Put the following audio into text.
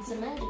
It's a magic